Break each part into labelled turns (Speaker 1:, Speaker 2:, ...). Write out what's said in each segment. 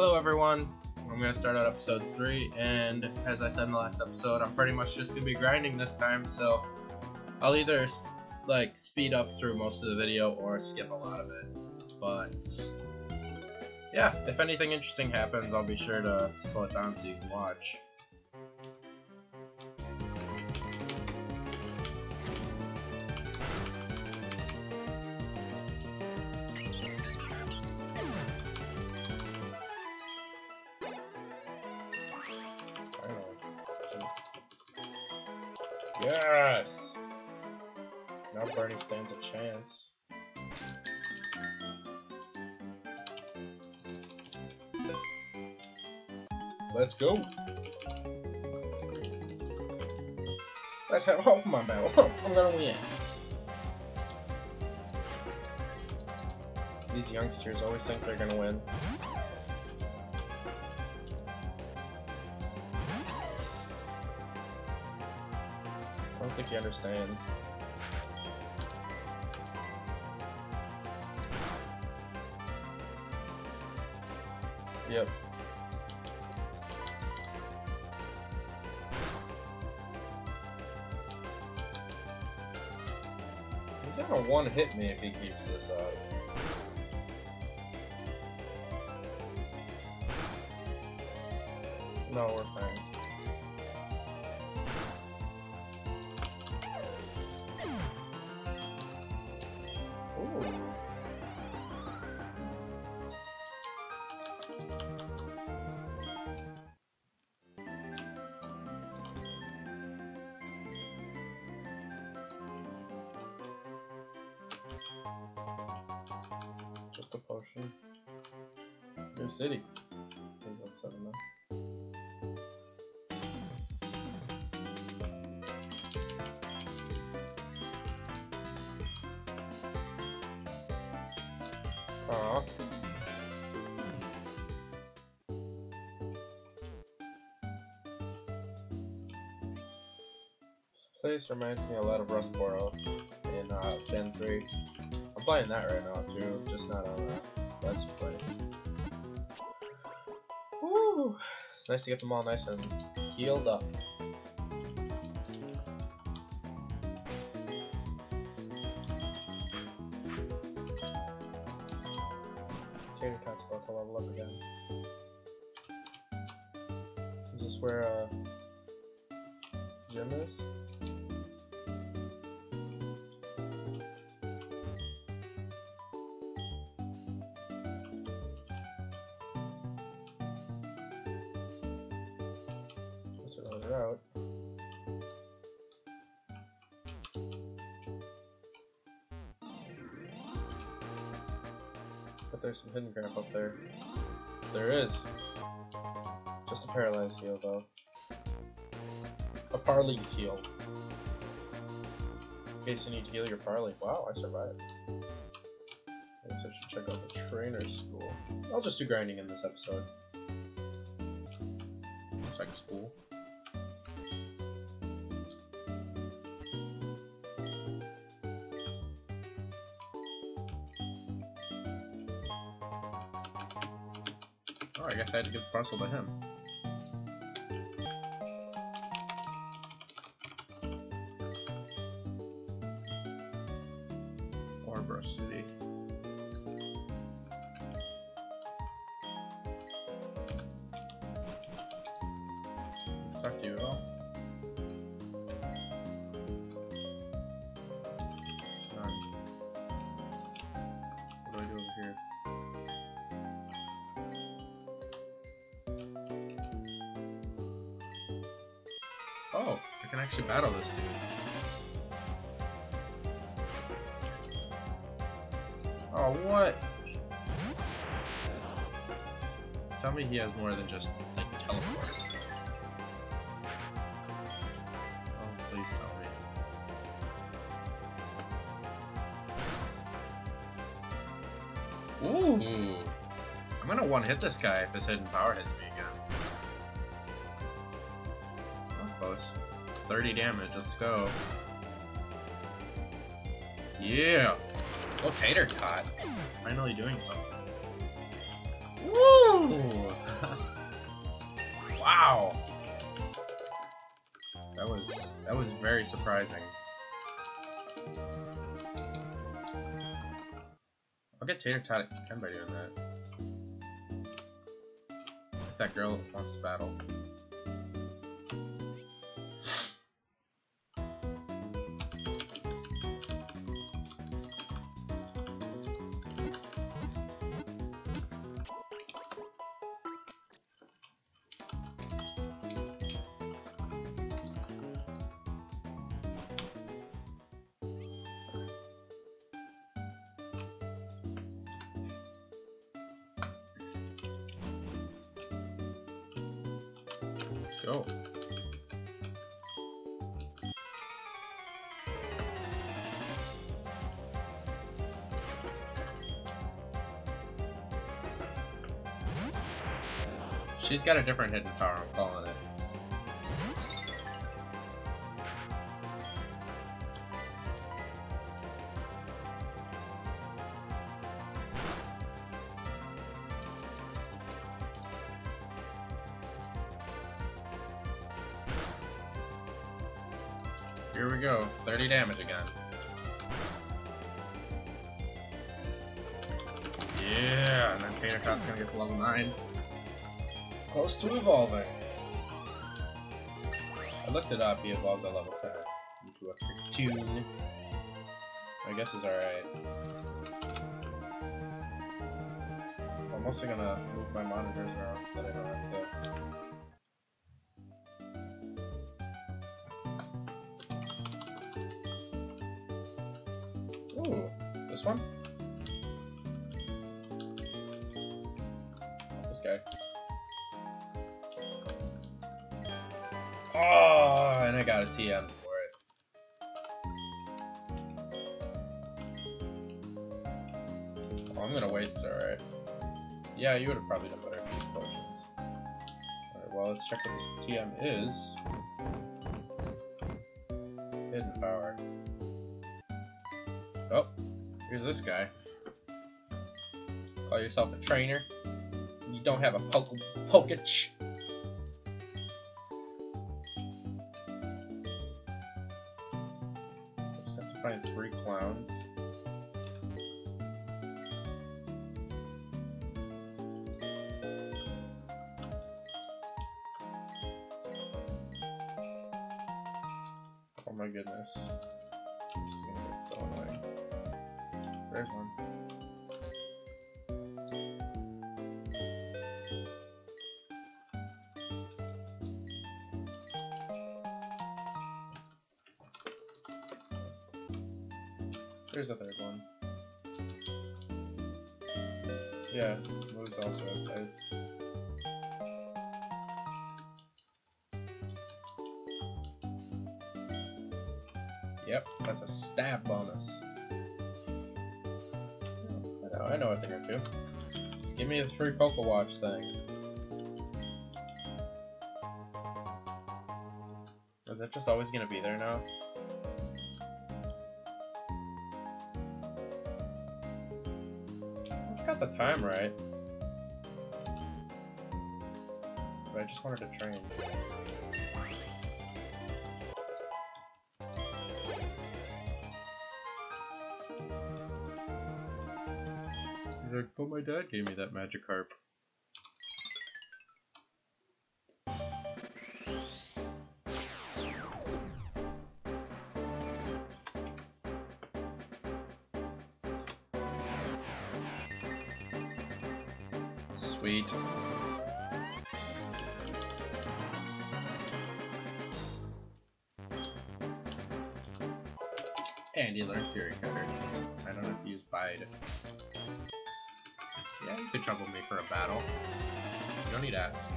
Speaker 1: Hello everyone, I'm going to start out episode 3, and as I said in the last episode, I'm pretty much just going to be grinding this time, so I'll either like speed up through most of the video or skip a lot of it, but yeah, if anything interesting happens, I'll be sure to slow it down so you can watch. Yes! Now Bernie stands a chance. Let's go! Let's have hope my battle. I'm gonna win. These youngsters always think they're gonna win. Think he understands. Yep. He's gonna one hit me if he keeps this up. City. This place reminds me a lot of Rustboro in uh, Gen 3. I'm playing that right now too, just not on uh, Let's Play. It's nice to get them all nice and healed up. Route. But there's some hidden crap up there. There is. Just a paralyzed heal though. A parley's heal. In case you need to heal your parley. Wow, I survived. I guess I should check out the trainer school. I'll just do grinding in this episode. Like school. I had to give the parcel to him. Can actually battle this dude. Oh, what? Tell me he has more than just, like, teleport. Oh, please tell me. Ooh! Hmm. I'm gonna one-hit this guy if his hidden power hits me 30 damage, let's go. Yeah! Well, Tater Tot. Finally doing something. Woo! wow! That was, that was very surprising. I'll get Tater Tot again by doing that. If that girl wants to battle. Go. She's got a different hidden power, I'm calling it. Here we go. 30 damage again. Yeah, and then Tater gonna get to level 9. Close to evolving. I looked it up, he evolves at level 10 into a. I guess is alright. I'm also gonna move my monitors around so that I don't have to this one? This guy. Oh, and I got a TM for it. Oh, I'm gonna waste it, alright. Yeah, you would have probably done better. Alright, well, let's check what this TM is. This guy. Call yourself a trainer. You don't have a poke Poketch. Just have to find three clowns. There's a third one. Yeah, moves also have Yep, that's a stab bonus. I know, I know a thing or two. Give me the free Poke Watch thing. Is that just always gonna be there now? It's got the time right. But I just wanted to train. Like, but my dad gave me that Magikarp. Sweet. And you learn Fury Cutter. I don't have to use Bide. Yeah, you could trouble me for a battle. You don't need to ask.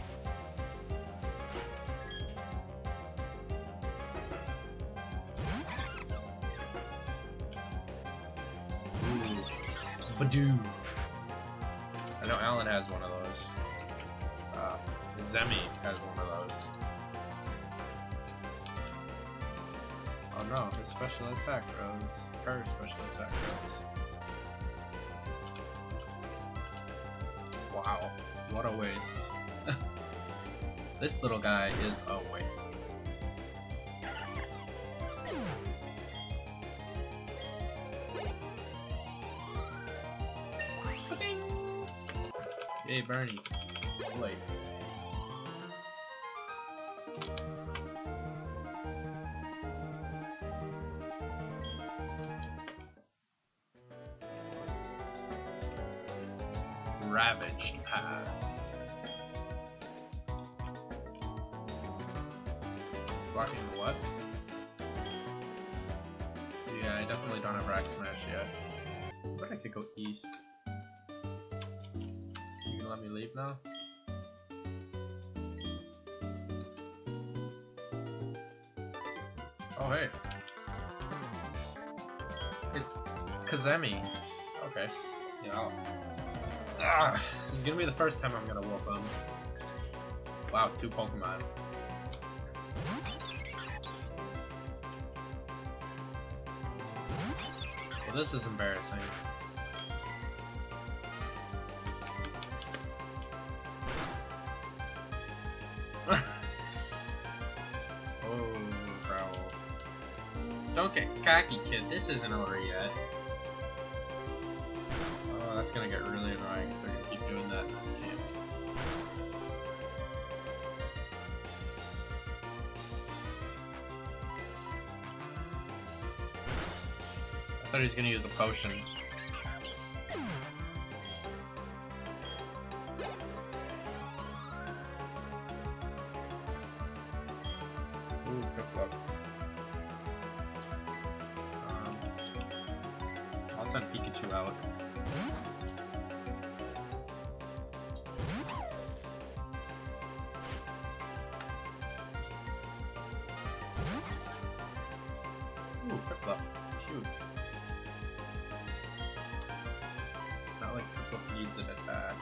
Speaker 1: Ooh. Budew. I know Alan has one of Xemmy has one of those. Oh no, his special attack rose. Her special attack rose. Wow, what a waste. this little guy is a waste. Hey Bernie. Wait. Ravaged path. Blocking what? Yeah, I definitely don't have Rock Smash yet. But I could go east. You can let me leave now? Oh hey. It's Kazemi. Okay. Yeah. I'll... Ah, this is gonna be the first time I'm gonna whoop him. Wow, two Pokemon. Well, this is embarrassing. oh, Growl. Don't get cocky, kid. This isn't over yet. That's gonna get really annoying if they're gonna keep doing that in this game. I thought he was gonna use a potion. Piplup. Cute. Not like Piplup needs an attack.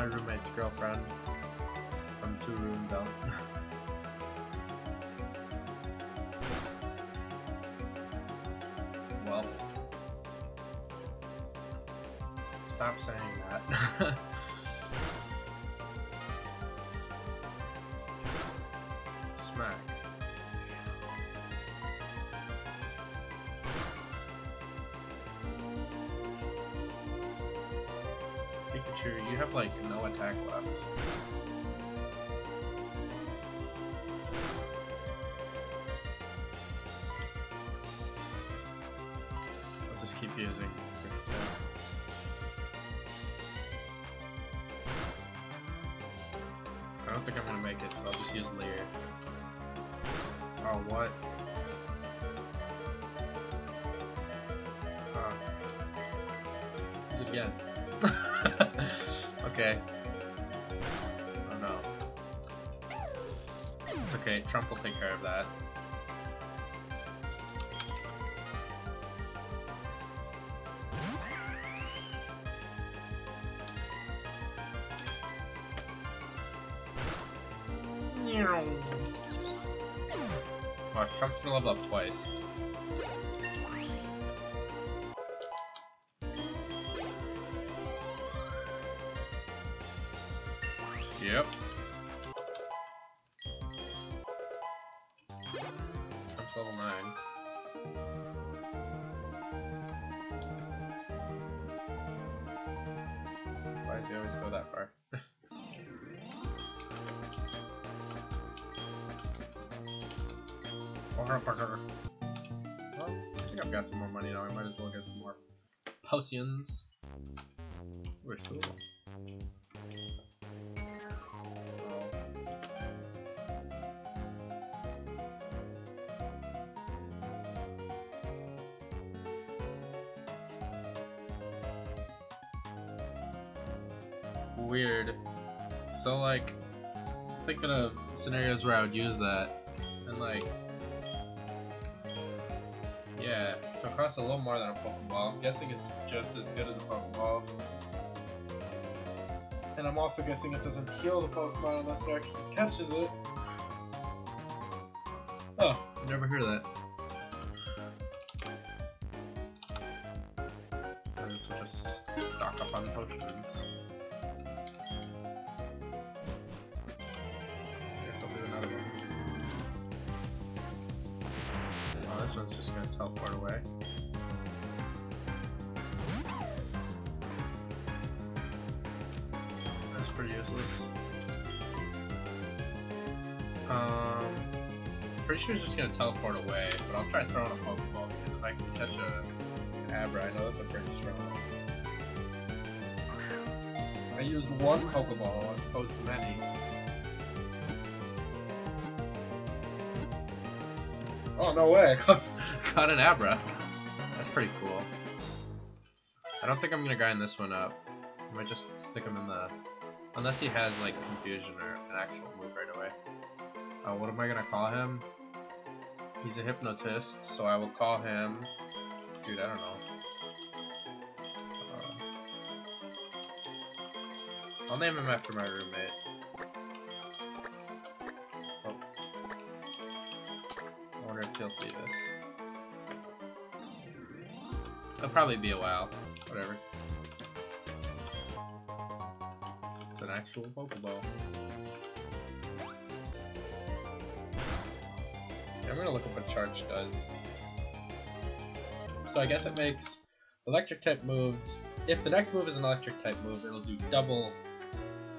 Speaker 1: My roommate's girlfriend from two rooms out. well, stop saying that. keep using. I don't think I'm gonna make it, so I'll just use Leer. Oh, what? Oh. Use it again. okay. Oh no. It's okay, Trump will take care of that. Oh, Trump's gonna level up twice. Well, I think I've got some more money now. I might as well get some more potions. We're cool. Weird. So like, thinking of scenarios where I would use that, and like, yeah, so it costs a little more than a Pokeball. I'm guessing it's just as good as a Pokeball. And I'm also guessing it doesn't kill the Pokemon unless it actually catches it. Oh, I never heard of that. So just a stock up on potions. This one's just gonna teleport away. That's pretty useless. Um, pretty sure it's just gonna teleport away, but I'll try throwing a Pokeball because if I can catch a Abra, I know that they're pretty strong. I used one Pokeball as opposed to many. Oh no way! Caught an Abra. That's pretty cool. I don't think I'm gonna grind this one up. I might just stick him in the... Unless he has, like, confusion or an actual move right away. Uh, what am I gonna call him? He's a hypnotist, so I will call him... Dude, I don't know. Uh, I'll name him after my roommate. He'll see this. It'll probably be a while. Whatever. It's an actual Pokeball. I'm gonna look up what Charge does. So I guess it makes electric type moves. If the next move is an electric type move, it'll do double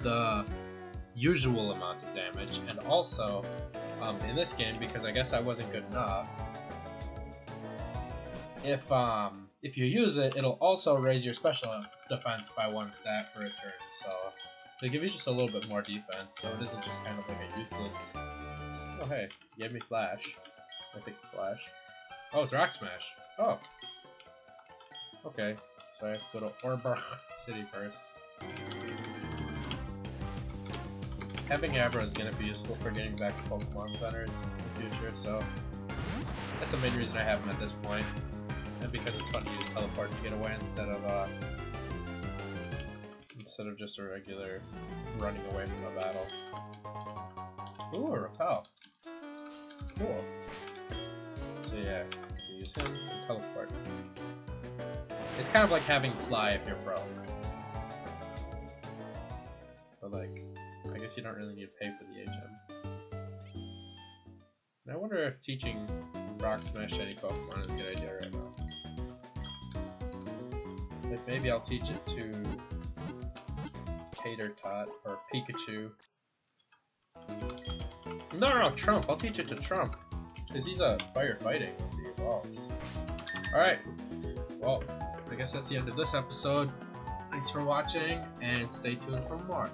Speaker 1: the usual amount of damage. And also, um, in this game, because I guess I wasn't good enough, if um, if you use it, it'll also raise your special defense by one stat for a turn. So they give you just a little bit more defense, so it isn't just kind of like a useless. Oh hey, you gave me Flash. I think it's Flash. Oh, it's Rock Smash. Oh. Okay, so I have to go to Oreburgh City first. Having Abra is going to be useful for getting back to Pokemon Centers in the future, so that's the main reason I have him at this point. And because it's fun to use Teleport to get away instead of, uh, instead of just a regular running away from a battle. Ooh, a Repel. Cool. So yeah, use him and teleport. It's kind of like having fly if you're broke. But like, guess you don't really need to pay for the HM. And I wonder if teaching Rock Smash any Pokemon is a good idea right now. Like maybe I'll teach it to Tater Tot or Pikachu. No, no, no, Trump. I'll teach it to Trump. Because he's a firefighting once he evolves. Alright. Well, I guess that's the end of this episode. Thanks for watching, and stay tuned for more.